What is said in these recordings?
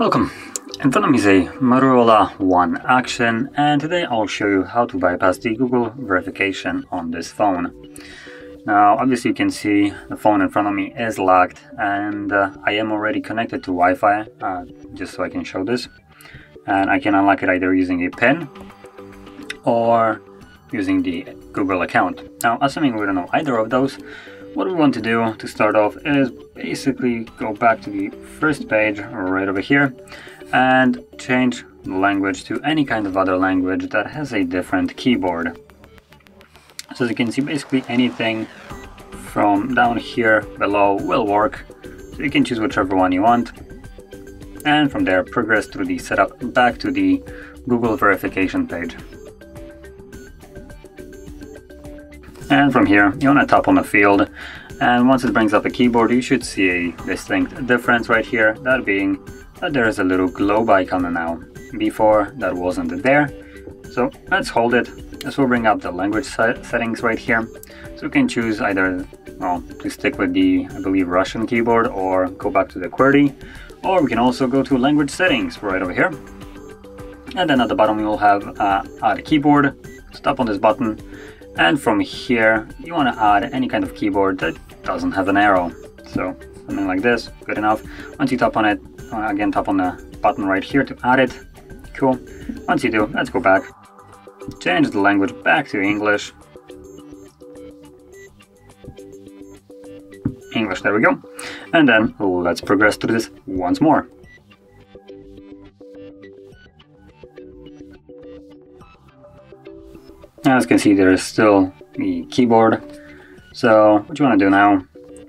Welcome. In front of me is a Motorola One Action and today I'll show you how to bypass the Google verification on this phone. Now obviously you can see the phone in front of me is locked and uh, I am already connected to Wi-Fi uh, just so I can show this and I can unlock it either using a PIN or using the Google account. Now assuming we don't know either of those what we want to do to start off is basically go back to the first page right over here and change the language to any kind of other language that has a different keyboard. So as you can see basically anything from down here below will work. So you can choose whichever one you want and from there progress through the setup back to the Google verification page. And from here, you want to tap on the field. And once it brings up a keyboard, you should see a distinct difference right here. That being that there is a little globe icon now. Before, that wasn't there. So let's hold it. This will bring up the language settings right here. So you can choose either well, to stick with the, I believe, Russian keyboard or go back to the QWERTY. Or we can also go to language settings right over here. And then at the bottom, we will have uh, add a keyboard. Stop on this button and from here, you want to add any kind of keyboard that doesn't have an arrow. So something like this, good enough. Once you tap on it, uh, again tap on the button right here to add it. Cool. Once you do, let's go back. Change the language back to English. English, there we go. And then let's progress through this once more. As you can see, there is still the keyboard. So what you want to do now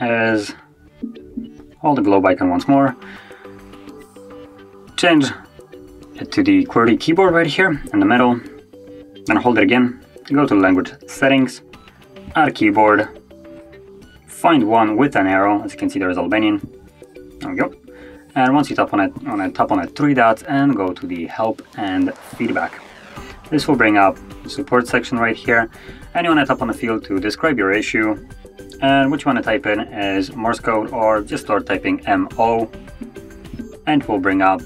is hold the globe icon once more, change it to the QWERTY keyboard right here in the middle, then hold it again, go to language settings, add a keyboard, find one with an arrow, as you can see there is Albanian, there we go, and once you tap on it, on it, tap on it three dots and go to the help and feedback. This will bring up support section right here and you want to tap on the field to describe your issue. And what you want to type in is Morse code or just start typing MO and it will bring up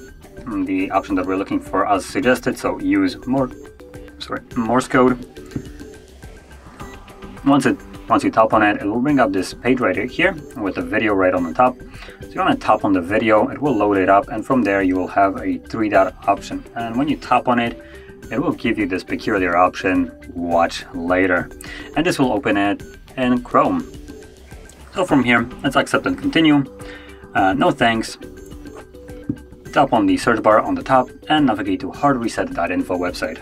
the option that we're looking for as suggested so use more sorry Morse code. Once it once you tap on it it will bring up this page right here with the video right on the top. So you want to tap on the video it will load it up and from there you will have a three dot option. And when you tap on it it will give you this peculiar option, watch later, and this will open it in Chrome. So from here, let's accept and continue. Uh, no thanks. Tap on the search bar on the top and navigate to hardreset.info website.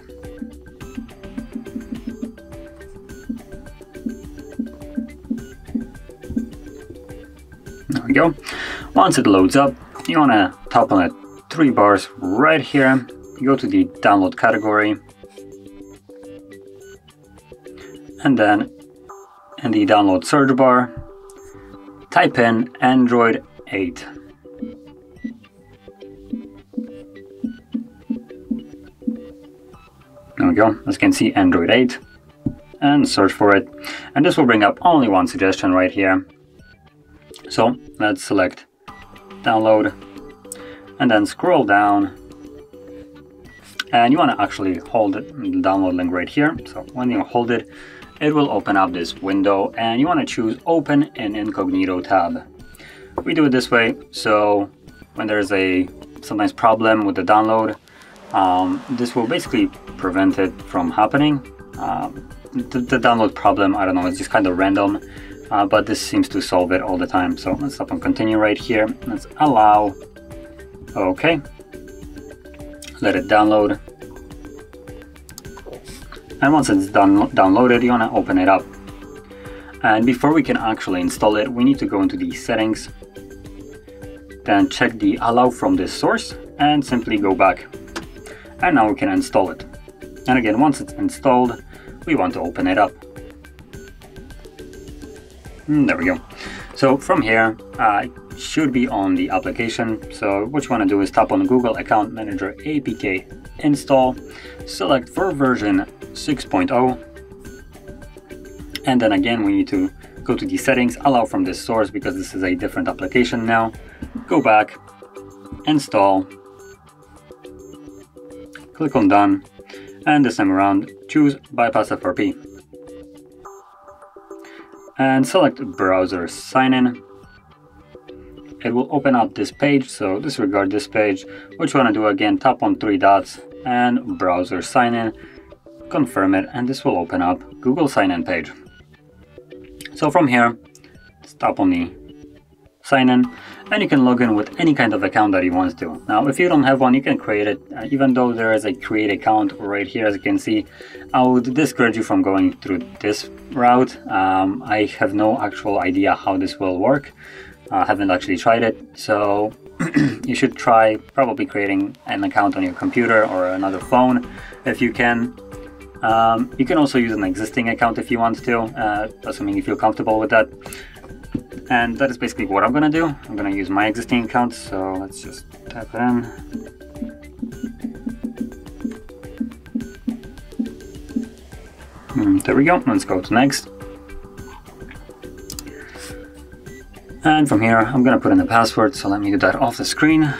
There we go. Once it loads up, you want to tap on the three bars right here go to the download category. And then in the download search bar type in Android 8 there we go. As you can see Android 8 and search for it. And this will bring up only one suggestion right here. So let's select download. And then scroll down and you want to actually hold it, the download link right here. So when you hold it, it will open up this window and you want to choose open in incognito tab. We do it this way, so when there's a sometimes problem with the download, um, this will basically prevent it from happening. Um, the, the, download problem, I don't know, it's just kind of random, uh, but this seems to solve it all the time. So let's stop and continue right here. Let's allow, okay, let it download. And once it's done downloaded, you want to open it up. And before we can actually install it, we need to go into the settings, then check the allow from this source and simply go back. And now we can install it. And again, once it's installed, we want to open it up. And hmm, there we go. So from here, uh, should be on the application. So what you want to do is tap on Google Account Manager APK install, select for version 6.0, And then again, we need to go to the settings, allow from this source because this is a different application now. Go back, install, click on done, and this time around, choose bypass FRP. And select browser sign in. It will open up this page, so disregard this page. What you want to do again, tap on three dots and browser sign in, confirm it, and this will open up Google sign in page. So from here, tap on the sign in and you can log in with any kind of account that you want to. Now if you don't have one you can create it uh, even though there is a create account right here as you can see I would discourage you from going through this route. Um, I have no actual idea how this will work. I uh, haven't actually tried it so you should try probably creating an account on your computer or another phone if you can um, you can also use an existing account if you want to, uh, assuming you feel comfortable with that. And that is basically what I'm gonna do. I'm gonna use my existing account, so let's just type it in. Mm, there we go, let's go to next. And from here, I'm gonna put in the password, so let me do that off the screen.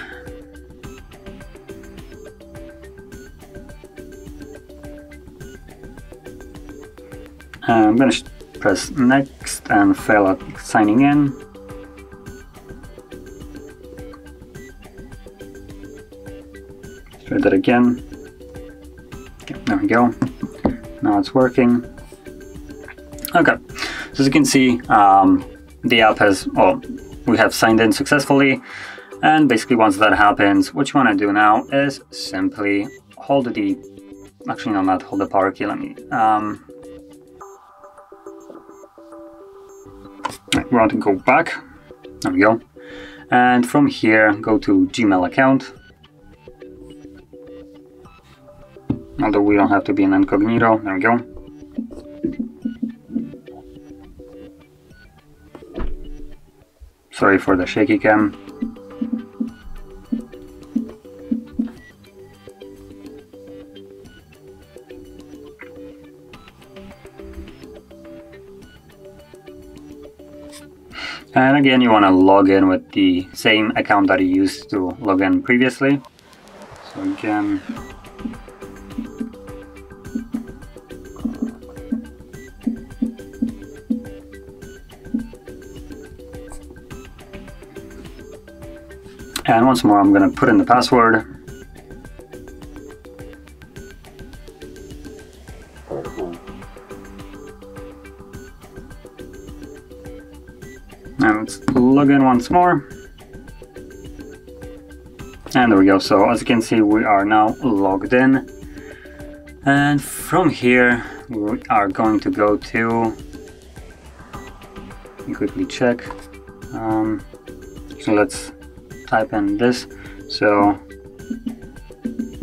I'm to press next and fail at signing in. Try that again. Okay, there we go. Now it's working. Okay, so as you can see, um, the app has, well, we have signed in successfully. And basically once that happens, what you want to do now is simply hold the, actually no, not hold the power key, let me, um, we want to go back. There we go. And from here, go to Gmail account. Although we don't have to be in incognito. There we go. Sorry for the shaky cam. And again, you want to log in with the same account that you used to log in previously. So again, And once more, I'm going to put in the password. And let's log in once more. And there we go. So as you can see, we are now logged in. And from here, we are going to go to, quickly check. Um, so let's type in this. So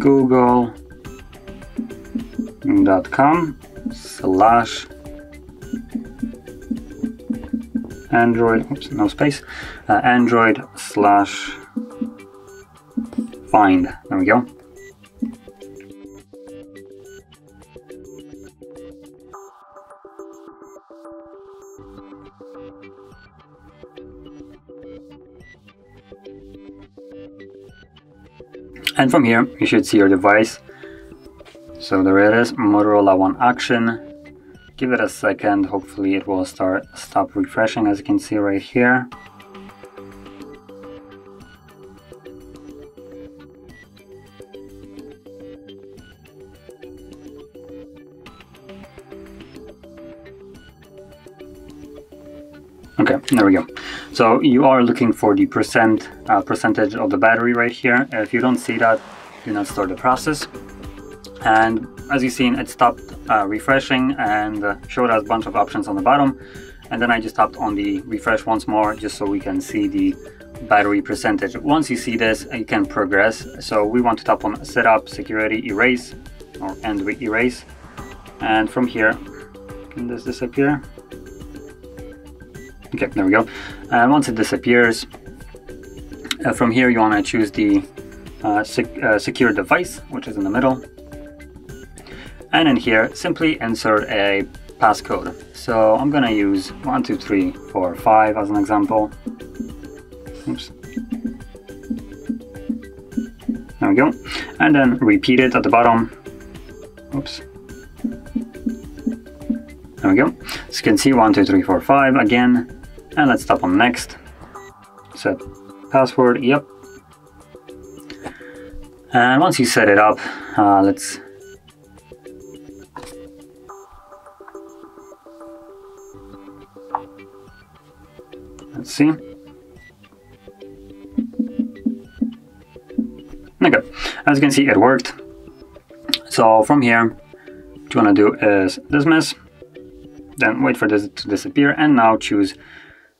google.com slash Android, oops, no space, uh, Android slash find. There we go. And from here, you should see your device. So there it is, Motorola One Action Give it a second, hopefully it will start stop refreshing as you can see right here. Okay, there we go. So you are looking for the percent uh, percentage of the battery right here. If you don't see that, do not start the process. And as you've seen, it stopped uh, refreshing and uh, showed us a bunch of options on the bottom. And then I just tapped on the refresh once more just so we can see the battery percentage. Once you see this, you can progress. So we want to tap on setup, security, erase, or end with erase. And from here, can this disappear? Okay, there we go. And once it disappears, uh, from here you want to choose the uh, sec uh, secure device, which is in the middle and in here simply insert a passcode. So I'm use two, three, four, five as an example. Oops. There we go. And then repeat it at the bottom. Oops. There we go. So you can see one, two, three, four, five again. And let's tap on next. Set password, yep. And once you set it up, uh, let's Let's see. Okay, as you can see, it worked. So from here, what you want to do is dismiss, then wait for this to disappear, and now choose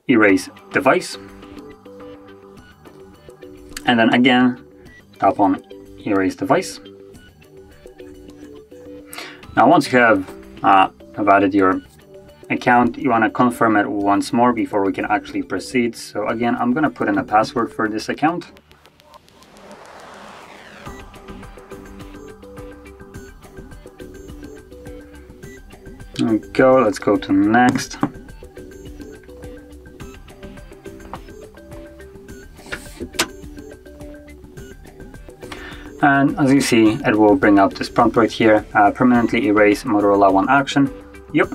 erase device. And then again, tap on erase device. Now once you have, uh, added your account, you want to confirm it once more before we can actually proceed. So again, I'm going to put in a password for this account. Go, let's go to next. And as you see, it will bring up this prompt right here, uh, permanently erase Motorola One action. Yep,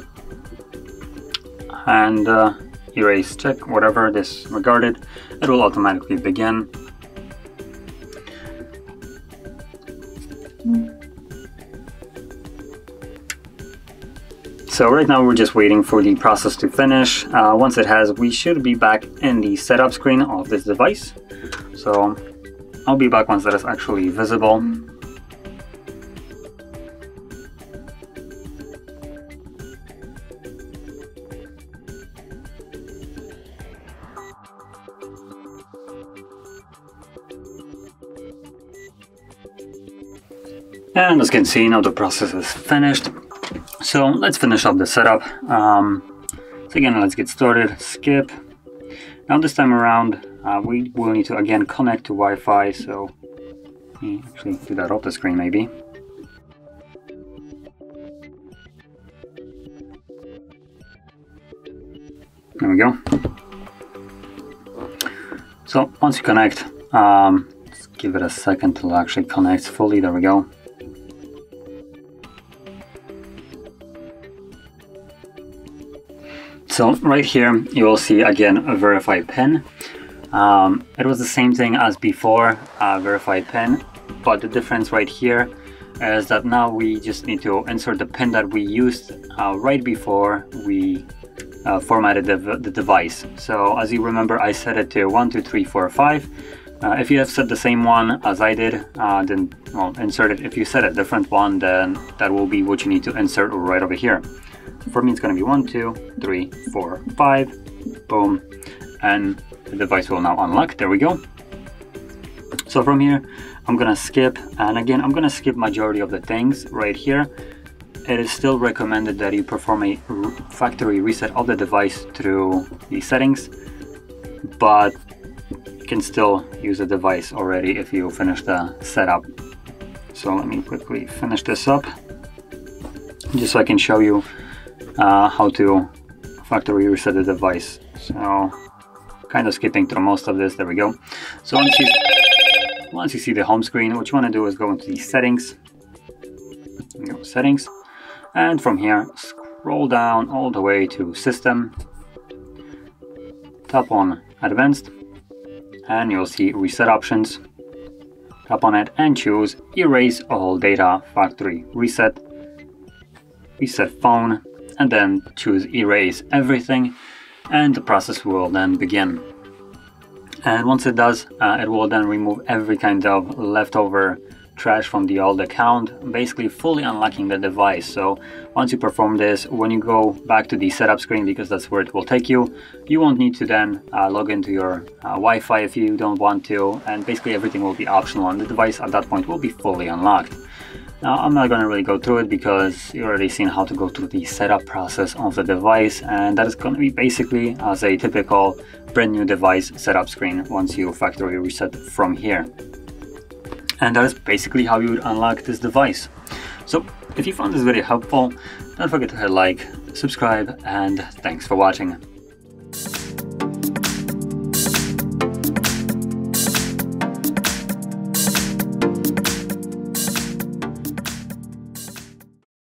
and uh, erase check whatever this regarded it will automatically begin So right now we're just waiting for the process to finish. Uh, once it has, we should be back in the setup screen of this device. So I'll be back once that is actually visible. And as you can see, now the process is finished. So let's finish up the setup. Um, so again, let's get started. Skip. Now this time around, uh, we will need to again connect to Wi-Fi. So actually do that off the screen maybe. There we go. So once you connect, um, let's give it a second to actually connects fully. There we go. So right here you will see again a verify pin. Um, it was the same thing as before, uh, verified pin, but the difference right here is that now we just need to insert the pin that we used uh, right before we uh, formatted the, the, device. So as you remember, I set it to 1, 2, 3, 4, 5. Uh, if you have set the same one as I did, uh, then well, insert it. If you set a different one, then that will be what you need to insert right over here. For me, it's going to be one, two, three, four, five. Boom. And the device will now unlock. There we go. So from here, I'm to skip. And again, I'm to skip majority of the things right here. It is still recommended that you perform a factory reset of the device through the settings. But you can still use the device already if you finish the setup. So let me quickly finish this up just so I can show you uh, how to factory reset the device. So kind of skipping through most of this. There we go. So once you once you see the home screen, what you want to do is go into the settings. Go settings, and from here scroll down all the way to system. Tap on advanced, and you'll see reset options. Tap on it and choose erase all data factory reset. Reset phone and then choose erase everything and the process will then begin. And once it does, uh, it will then remove every kind of leftover trash from the old account, basically fully unlocking the device. So once you perform this, when you go back to the setup screen, because that's where it will take you, you won't need to then uh, log into your uh, Wi-Fi if you don't want to, and basically everything will be optional and the device at that point will be fully unlocked. Now I'm not going to really go through it because you already seen how to go through the setup process of the device and that is going to be basically as a typical brand new device setup screen once you factory reset from here. And that is basically how you would unlock this device. So if you found this video helpful, don't forget to hit like subscribe, and thanks for watching.